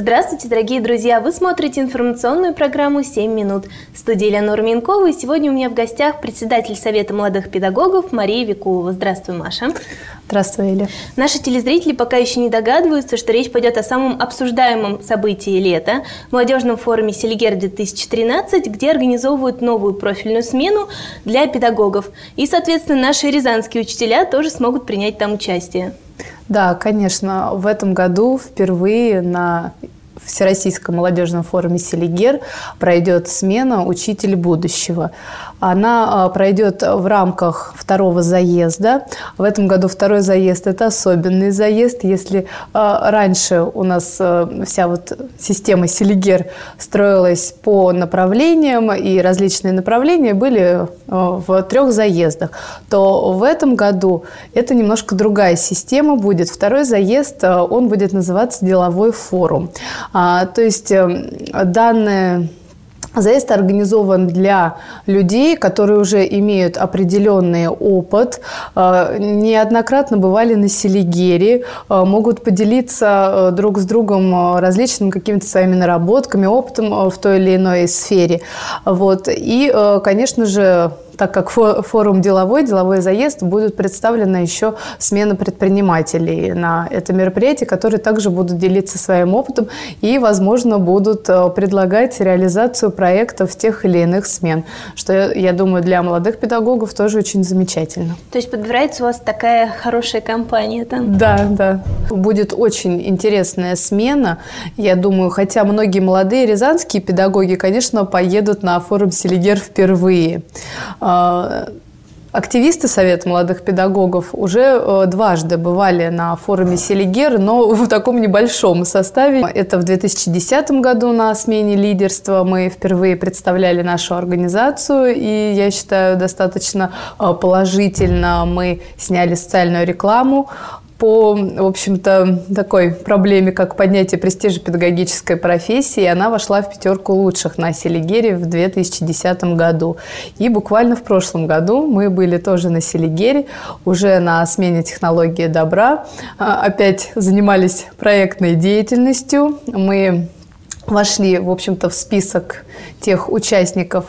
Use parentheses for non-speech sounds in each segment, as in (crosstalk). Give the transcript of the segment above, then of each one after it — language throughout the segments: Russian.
Здравствуйте, дорогие друзья! Вы смотрите информационную программу «7 минут». В студии Элеонора Минкова, и сегодня у меня в гостях председатель Совета молодых педагогов Мария Викулова. Здравствуй, Маша. Здравствуй, Эля. Наши телезрители пока еще не догадываются, что речь пойдет о самом обсуждаемом событии лета – молодежном форуме «Селигер-2013», где организовывают новую профильную смену для педагогов. И, соответственно, наши рязанские учителя тоже смогут принять там участие. Да, конечно, в этом году впервые на Всероссийском молодежном форуме «Селигер» пройдет смена «Учитель будущего». Она а, пройдет в рамках второго заезда. В этом году второй заезд – это особенный заезд. Если а, раньше у нас а, вся вот система «Селигер» строилась по направлениям, и различные направления были в трех заездах, то в этом году это немножко другая система будет. Второй заезд, он будет называться «Деловой форум». То есть эм, данные Заезд организован для людей, которые уже имеют определенный опыт, э, неоднократно бывали на Селигере, э, могут поделиться э, друг с другом различными какими-то своими наработками, опытом в той или иной сфере. Вот. И, конечно же, так как форум деловой, деловой заезд, будет представлена еще смена предпринимателей на это мероприятие, которые также будут делиться своим опытом и, возможно, будут э, предлагать реализацию проектов тех или иных смен, что, я думаю, для молодых педагогов тоже очень замечательно. То есть подбирается у вас такая хорошая компания там? Да, да. Будет очень интересная смена. Я думаю, хотя многие молодые рязанские педагоги, конечно, поедут на форум «Селигер» впервые. А, активисты Совета молодых педагогов уже э, дважды бывали на форуме Селигер, но (laughs) в таком небольшом составе. Это в 2010 году на смене лидерства мы впервые представляли нашу организацию, и я считаю, достаточно э, положительно мы сняли социальную рекламу по, в общем-то, такой проблеме, как поднятие престижа педагогической профессии. Она вошла в пятерку лучших на Селигере в 2010 году. И буквально в прошлом году мы были тоже на Селигере, уже на смене технологии добра. А, опять занимались проектной деятельностью. Мы вошли, в общем-то, в список тех участников,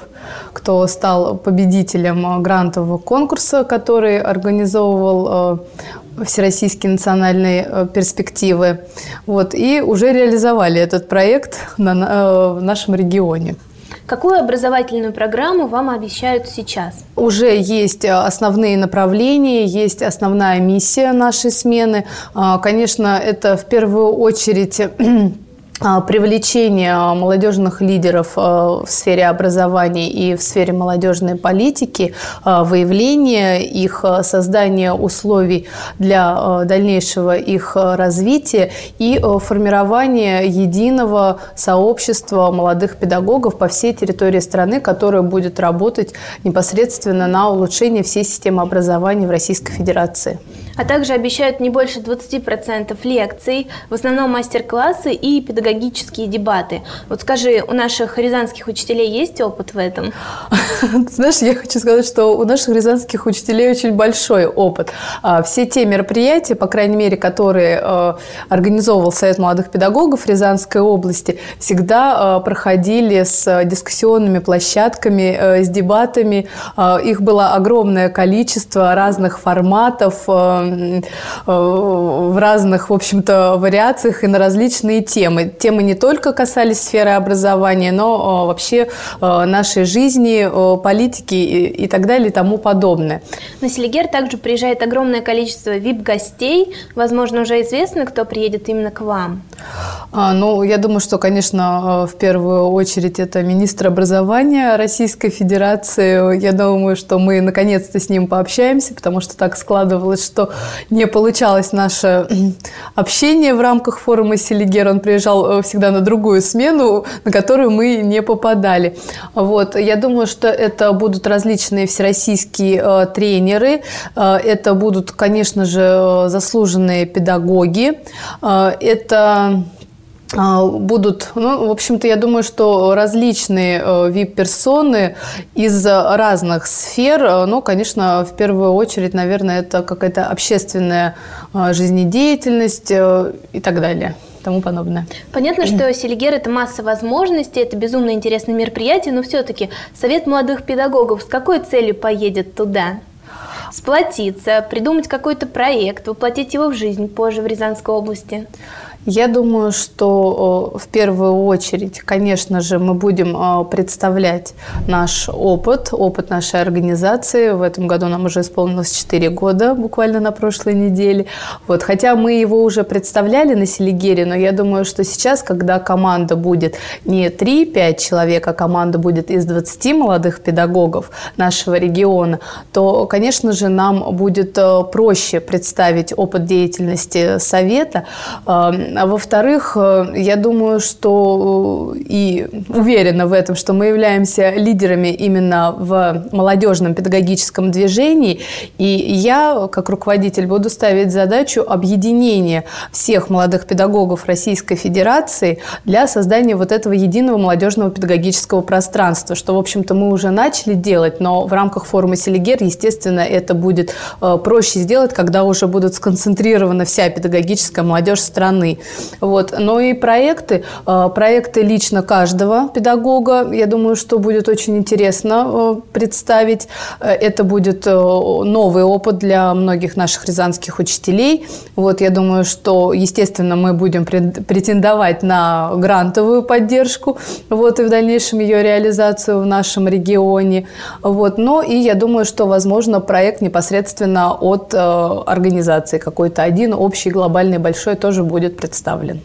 кто стал победителем грантового конкурса, который организовывал э, всероссийские национальные э, перспективы. Вот, и уже реализовали этот проект на, э, в нашем регионе. Какую образовательную программу вам обещают сейчас? Уже есть э, основные направления, есть основная миссия нашей смены. Конечно, это в первую очередь а, (clears throat) привлечение молодежных лидеров а, в сфере образования и в сфере молодежной политики, а, выявление их, создание условий для дальнейшего их развития и формирование единого сообщества молодых педагогов по всей территории страны, которое будет работать непосредственно на улучшение всей системы образования в Российской Федерации а также обещают не больше 20% лекций, в основном мастер-классы и педагогические дебаты. Вот скажи, у наших рязанских учителей есть опыт в этом? (laughs) Знаешь, я хочу сказать, что у наших рязанских учителей очень большой опыт. А, все те мероприятия, по крайней мере, которые э, организовывал Совет молодых педагогов Рязанской области, всегда э, проходили с дискуссионными площадками, э, с дебатами. Их было огромное количество разных форматов, в разных, в общем-то, вариациях и на различные темы. Темы не только касались сферы образования, но э, вообще э, нашей жизни, политики и так далее и тому подобное. На Селигер также приезжает огромное количество вип-гостей. Возможно, уже известно, кто приедет именно к вам. А, ну, я думаю, что, конечно, в первую очередь это министр образования Российской Федерации. Я думаю, что мы наконец-то с ним пообщаемся, потому что так складывалось, что не получалось наше общение в рамках форума Селигер. Он приезжал э, всегда на другую смену, на которую мы не попадали. Вот. Я думаю, что это будут различные всероссийские э, тренеры. Э, это будут, конечно же, заслуженные педагоги. Это будут, ну, в общем-то, я думаю, что различные VIP-персоны э, из разных сфер, э, ну, конечно, в первую очередь, наверное, это какая-то общественная э, жизнедеятельность и так далее. тому подобное. Понятно, что Селигер – это масса возможностей, это безумно интересное мероприятие, но все-таки Совет молодых педагогов с какой целью поедет туда? Сплотиться, придумать какой-то проект, воплотить его в жизнь позже в Рязанской области? Я думаю, что в первую очередь, конечно же, мы будем представлять наш опыт, опыт нашей организации. В этом году нам уже исполнилось 4 года, буквально на прошлой неделе. Вот, хотя мы его уже представляли на Селигере, но я думаю, что сейчас, когда команда будет не 3-5 человек, а команда будет из 20 молодых педагогов нашего региона, то, конечно же, нам будет проще представить опыт деятельности совета, а во-вторых, э, я думаю, что э, и уверена в этом, что мы являемся лидерами именно в молодежном педагогическом движении. И я, как руководитель, буду ставить задачу объединения всех молодых педагогов Российской Федерации для создания вот этого единого молодежного педагогического пространства, что, в общем-то, мы уже начали делать, но в рамках форума Селигер, естественно, это будет э, проще сделать, когда уже будут сконцентрирована вся педагогическая молодежь страны. Вот. Но и проекты, э, проекты лично каждого педагога, я думаю, что будет очень интересно э, представить. Э, это будет новый опыт для многих наших рязанских учителей. Вот, я думаю, что, естественно, мы будем претендовать на грантовую поддержку вот, и в дальнейшем ее реализацию в нашем регионе. Вот. Но и я думаю, что, возможно, проект непосредственно от организации какой-то один, общий, глобальный, большой, тоже будет представлен представлен.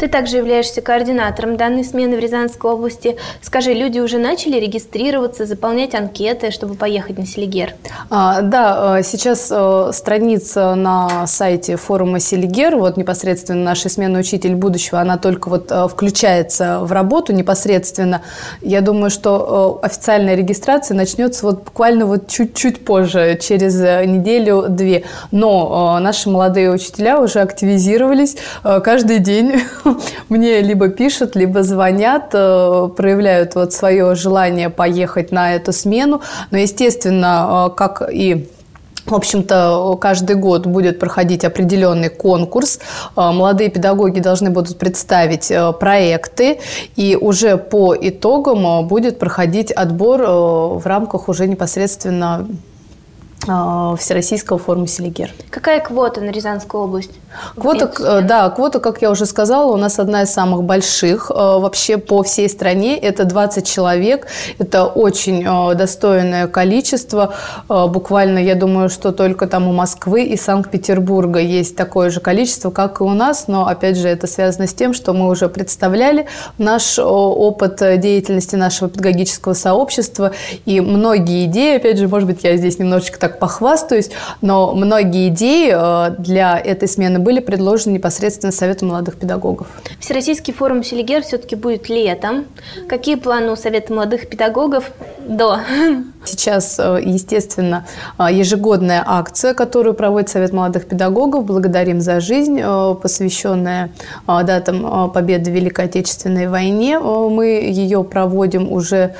Ты также являешься координатором данной смены в Рязанской области. Скажи, люди уже начали регистрироваться, заполнять анкеты, чтобы поехать на Селигер? А, да, э, сейчас э, страница на сайте форума Селигер, вот непосредственно наша смена «Учитель будущего», она только вот э, включается в работу непосредственно. Я думаю, что официальная регистрация начнется вот буквально вот чуть-чуть позже, через неделю-две. Но наши молодые учителя уже активизировались каждый день (laughs) мне либо пишут, либо звонят, э, проявляют вот свое желание поехать на эту смену. Но, естественно, э, как и в общем-то, каждый год будет проходить определенный конкурс. Э, молодые педагоги должны будут представить проекты, и уже по итогам будет проходить отбор в рамках уже непосредственно Всероссийского форума Селигер. Какая квота на Рязанскую область? Квота, да, квота, как я уже сказала, у нас одна из самых больших э, вообще по всей стране. Это 20 человек. Это очень э, достойное количество. Буквально, я думаю, что только там у Москвы и Санкт-Петербурга есть такое же количество, как и у нас. Но, опять же, это связано с тем, что мы уже представляли наш опыт деятельности нашего педагогического сообщества. И многие идеи, опять же, может быть, я здесь немножечко так похвастаюсь, но многие идеи для этой смены были предложены непосредственно Совету молодых педагогов. Всероссийский форум Селигер все-таки будет летом. Какие планы у Совета молодых педагогов до? (laughs) Сейчас, э, естественно, э, ежегодная акция, которую проводит Совет молодых педагогов «Благодарим за жизнь», э, посвященная датам победы в Великой Отечественной войне. Мы ее проводим уже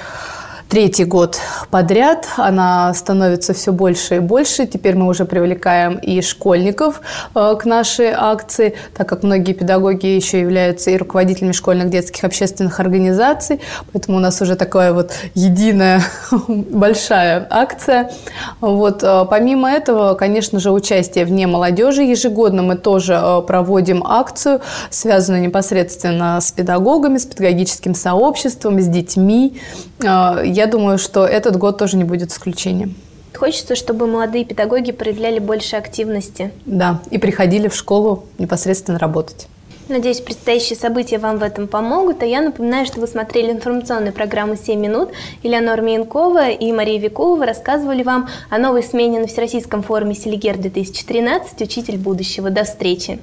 третий год подряд. Она становится все больше и больше. Теперь мы уже привлекаем и школьников э, к нашей акции, так как многие педагоги еще являются и руководителями школьных детских общественных организаций. Поэтому у нас уже такая вот единая (laughs) большая акция. Вот. Э, помимо этого, конечно же, участие вне молодежи. Ежегодно мы тоже э, проводим акцию, связанную непосредственно с педагогами, с педагогическим сообществом, с детьми. Я я думаю, что этот год тоже не будет исключением. Хочется, чтобы молодые педагоги проявляли больше активности. Да, и приходили в школу непосредственно работать. Надеюсь, предстоящие события вам в этом помогут. А я напоминаю, что вы смотрели информационную программу «7 минут». Элеонора Миенкова и Мария Викулова рассказывали вам о новой смене на Всероссийском форуме «Селигер-2013. Учитель будущего». До встречи!